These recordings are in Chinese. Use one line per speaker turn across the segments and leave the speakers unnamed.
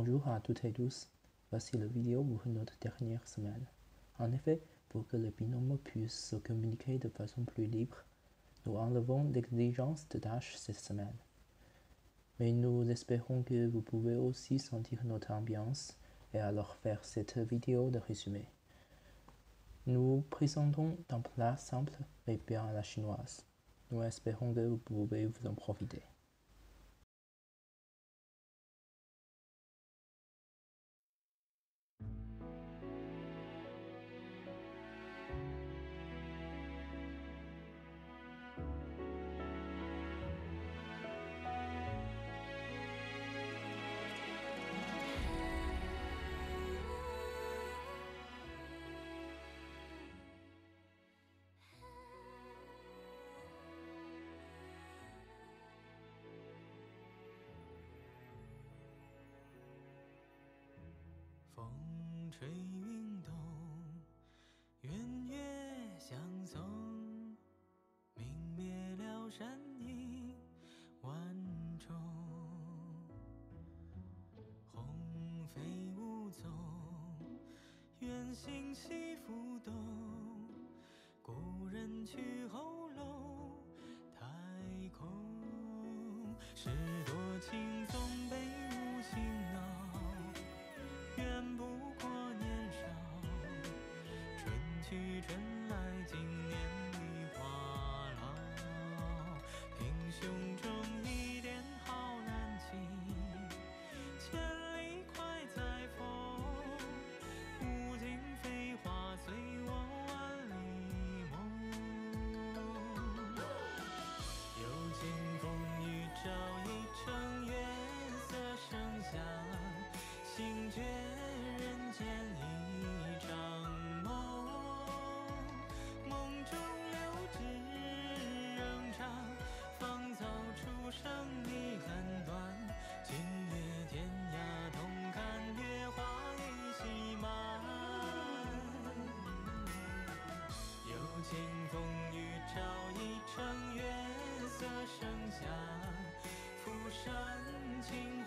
Bonjour à toutes et tous. Voici la vidéo pour notre dernière semaine. En effet, pour que les binômes puissent se communiquer de façon plus libre, nous enlevons l'exigence de tâches cette semaine. Mais nous espérons que vous pouvez aussi sentir notre ambiance et alors faire cette vidéo de résumé. Nous présentons un plat simple mais bien à la chinoise. Nous espérons que vous pouvez vous en profiter.
吹云动，圆月相送，明灭了山影万重，鸿飞雾纵，愿星系浮动，故人去后楼太空，十多情总被觉人间一场梦，梦中留只仍长，芳草初生你很短。今夜天涯同看月华依稀满，有情风雨照一程，月色生香，浮生尽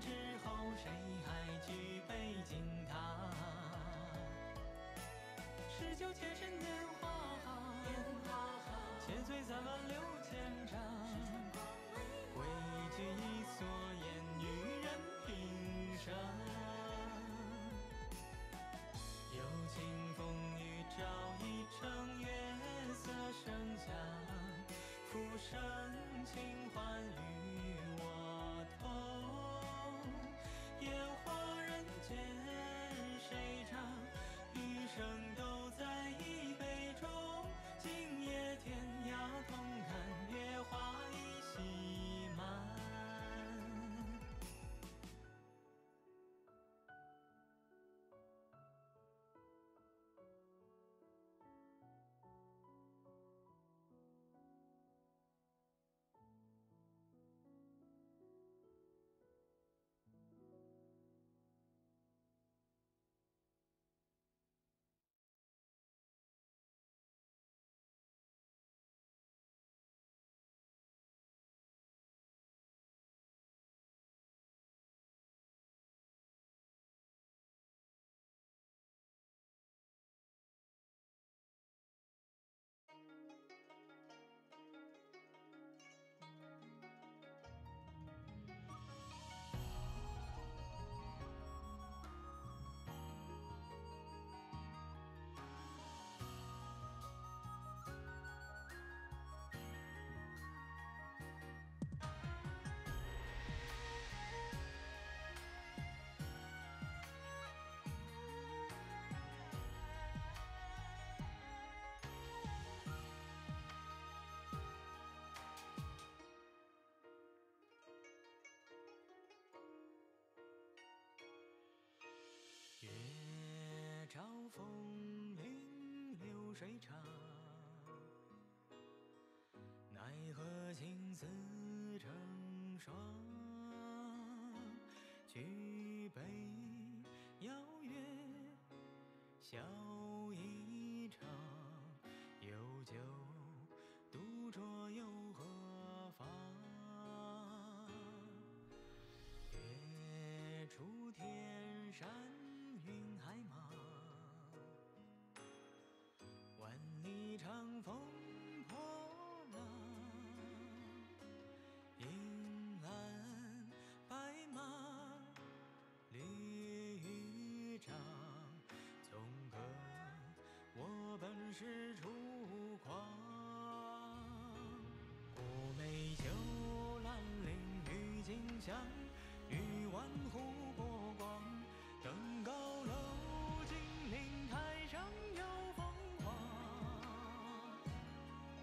之后，谁还举杯敬他？诗酒千乘，年华好。千岁三万流千丈，为君一蓑烟雨任平生。有清风雨照，一城月色生香。浮生清欢与。风铃流水长，奈何情丝成双。举杯邀月，笑一场，有酒独酌又郁金香，玉碗湖波光。登高楼，金陵台上有凤凰。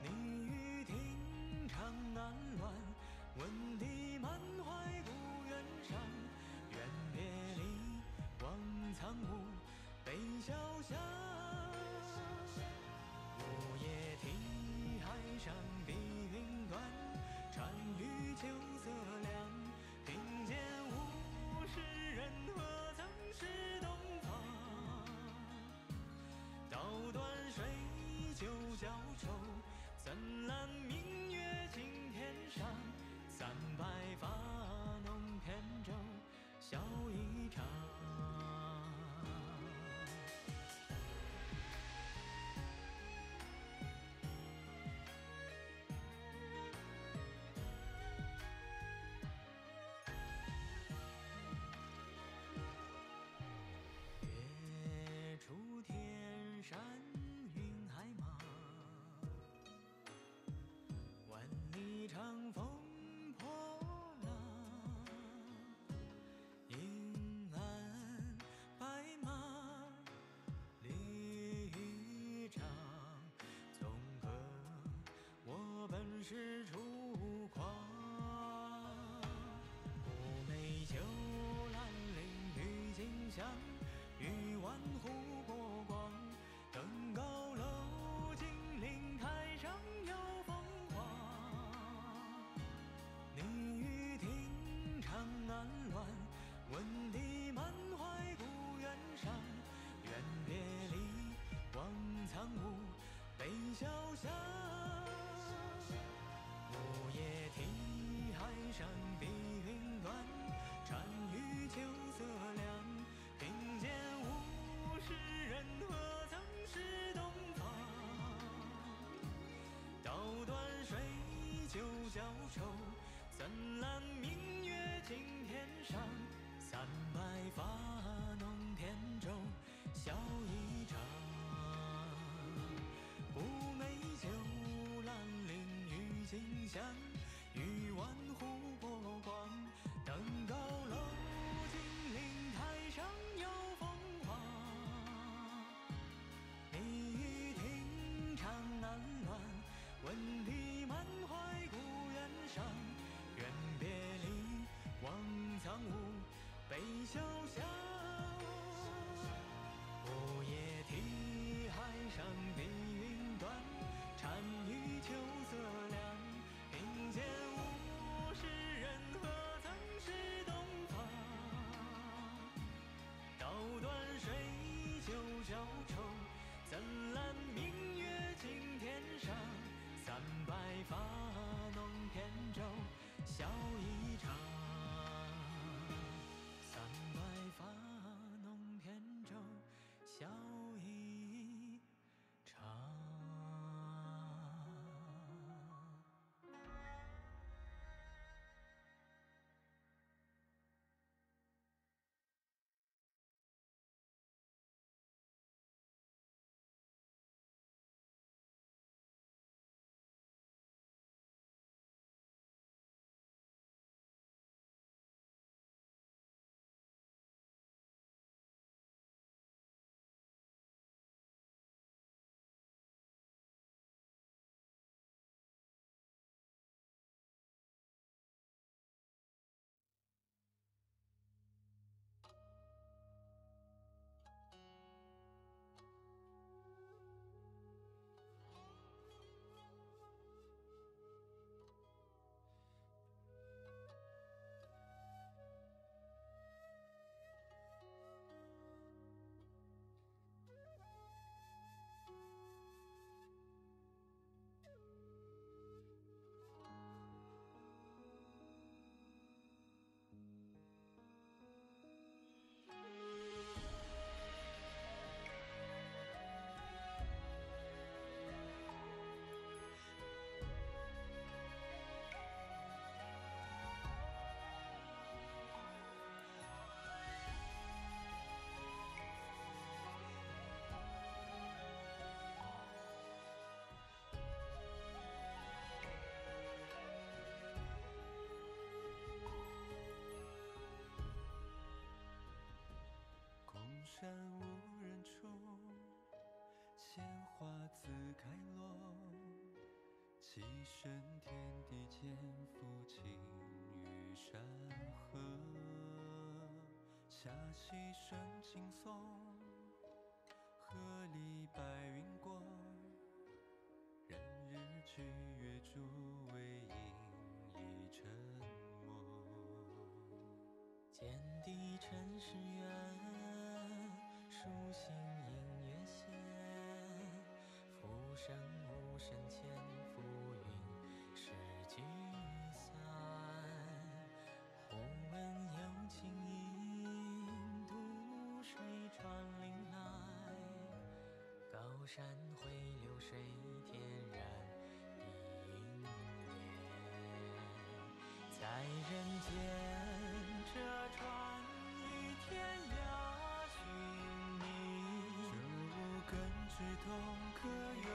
你欲听长安乱，闻笛满怀故园伤。愿别离，望苍梧，悲潇湘。小丑。是楚狂。乌梅酒，兰陵郁金香，玉碗湖波光。登高楼，金陵台上有凤凰。你欲听长安乱，闻笛满怀故园伤。愿别离，望苍梧，悲萧湘。山碧云端，单于秋色凉。听见物是人，何曾是东方？道断水酒浇愁，怎揽明月敬天上？三百发弄扁舟，笑一场。乌梅酒，兰陵郁金香，玉碗湖波光。登高消愁，怎揽明月敬天上？三百发弄扁舟，笑一场。一
身天地间，抚琴于山河。下溪声轻松，河里白云过。任日去月逐，为影已沉没。
天地尘世远，书信穿林来。高山回流水天然一影连。在人间，这船与天涯寻觅。
这无根之痛，可有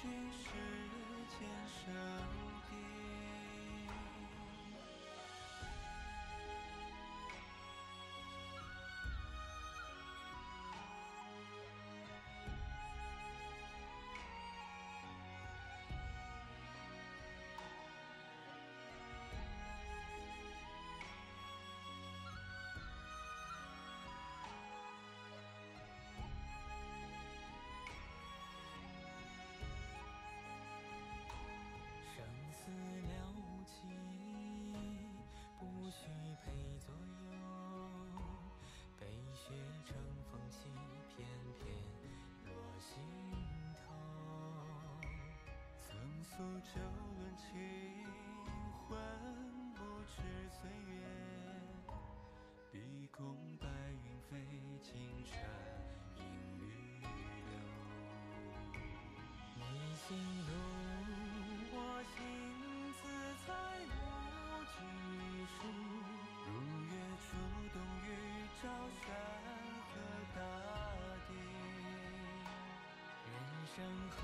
君世间生曾诉旧轮清魂，不知岁月。碧空白云飞，金蝉银缕流。
你行路，我行，自在无拘束。
如月初冬雨，照山河大地。
人生何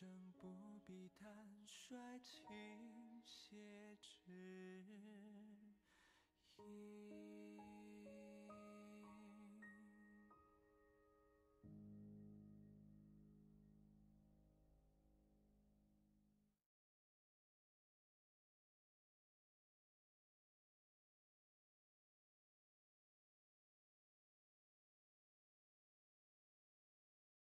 生
不必坦率倾泻之